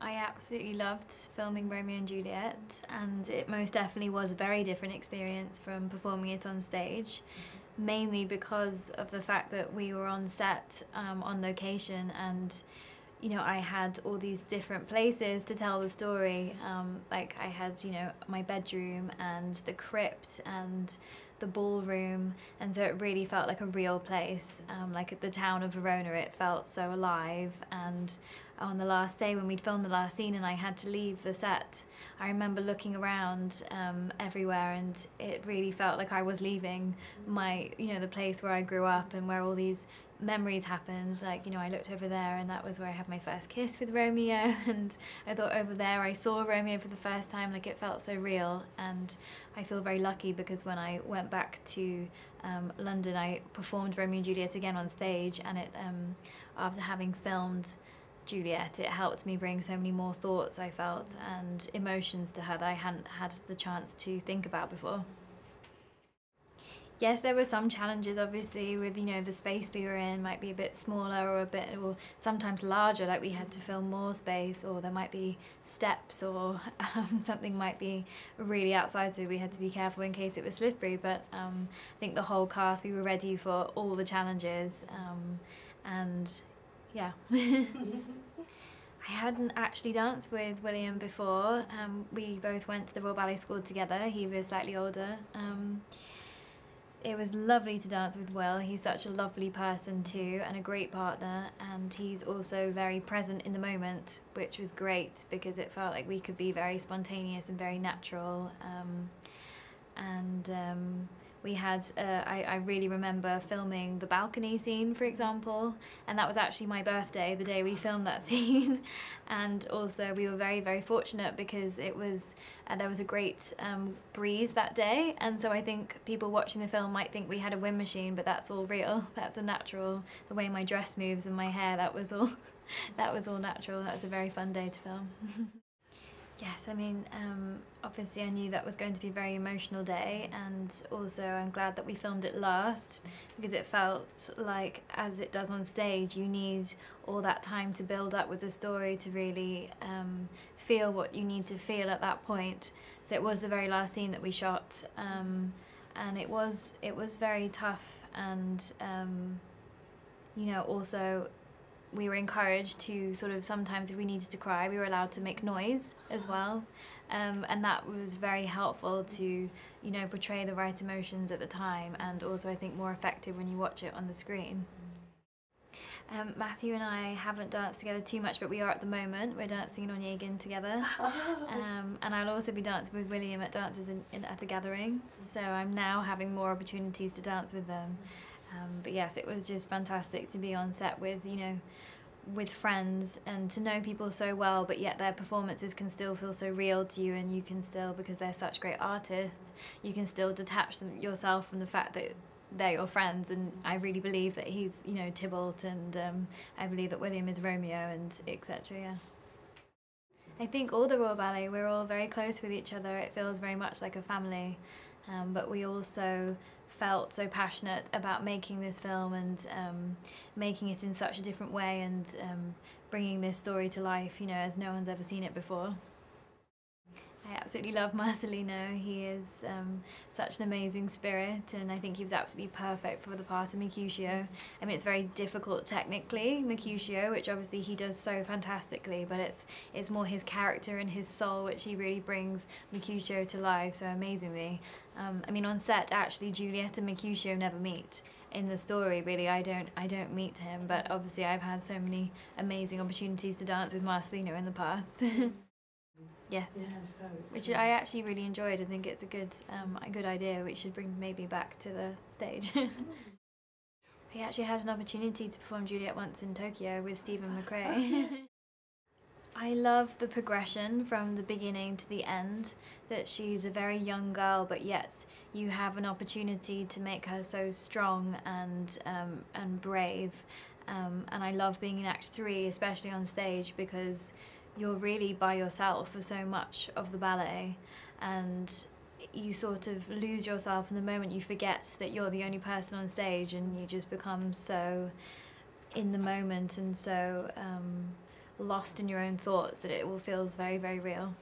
I absolutely loved filming Romeo and Juliet, and it most definitely was a very different experience from performing it on stage, mainly because of the fact that we were on set, um, on location, and you know, I had all these different places to tell the story. Um, like I had, you know, my bedroom and the crypt and the ballroom, and so it really felt like a real place. Um, like at the town of Verona, it felt so alive. And on the last day when we'd filmed the last scene and I had to leave the set, I remember looking around um, everywhere, and it really felt like I was leaving my, you know, the place where I grew up and where all these memories happened. Like, you know, I looked over there and that was where I had my first kiss with Romeo and I thought over there I saw Romeo for the first time, like it felt so real and I feel very lucky because when I went back to um, London I performed Romeo and Juliet again on stage and it um, after having filmed Juliet, it helped me bring so many more thoughts I felt and emotions to her that I hadn't had the chance to think about before. Yes, there were some challenges obviously with, you know, the space we were in might be a bit smaller or a bit, or sometimes larger, like we had to film more space or there might be steps or um, something might be really outside so we had to be careful in case it was slippery. But um, I think the whole cast, we were ready for all the challenges um, and yeah. I hadn't actually danced with William before. Um, we both went to the Royal Ballet School together. He was slightly older. Um, it was lovely to dance with Will. He's such a lovely person too and a great partner and he's also very present in the moment which was great because it felt like we could be very spontaneous and very natural um, and um, we had uh, I, I really remember filming the balcony scene for example and that was actually my birthday the day we filmed that scene. And also we were very very fortunate because it was uh, there was a great um, breeze that day. And so I think people watching the film might think we had a wind machine but that's all real. That's a natural the way my dress moves and my hair that was all that was all natural. That was a very fun day to film Yes, I mean, um, obviously I knew that was going to be a very emotional day and also I'm glad that we filmed it last because it felt like, as it does on stage, you need all that time to build up with the story to really um, feel what you need to feel at that point. So it was the very last scene that we shot um, and it was, it was very tough and, um, you know, also we were encouraged to sort of sometimes if we needed to cry we were allowed to make noise as well um, and that was very helpful to you know portray the right emotions at the time and also I think more effective when you watch it on the screen. Um, Matthew and I haven't danced together too much, but we are at the moment. We're dancing in Onegin together. Um, and I'll also be dancing with William at dances in, in, at a gathering. So I'm now having more opportunities to dance with them. Um, but yes, it was just fantastic to be on set with, you know, with friends and to know people so well, but yet their performances can still feel so real to you, and you can still, because they're such great artists, you can still detach them, yourself from the fact that they're your friends. And I really believe that he's, you know, Tybalt, and um, I believe that William is Romeo, and etc. Yeah. I think all the Royal Ballet, we're all very close with each other. It feels very much like a family. Um, but we also felt so passionate about making this film and um, making it in such a different way and um, bringing this story to life, you know, as no one's ever seen it before. I absolutely love Marcelino. He is um, such an amazing spirit, and I think he was absolutely perfect for the part of Mercutio. I mean, it's very difficult technically, Mercutio, which obviously he does so fantastically, but it's it's more his character and his soul which he really brings Mercutio to life so amazingly. Um, I mean, on set, actually, Juliet and Mercutio never meet. In the story, really, I don't I don't meet him, but obviously, I've had so many amazing opportunities to dance with Marcelino in the past. Yes. Which I actually really enjoyed. I think it's a good um, a good idea. We should bring maybe back to the stage. he actually had an opportunity to perform Juliet once in Tokyo with Steven McRae. I love the progression from the beginning to the end, that she's a very young girl, but yet you have an opportunity to make her so strong and, um, and brave. Um, and I love being in Act 3, especially on stage, because you're really by yourself for so much of the ballet and you sort of lose yourself in the moment you forget that you're the only person on stage and you just become so in the moment and so um, lost in your own thoughts that it all feels very, very real.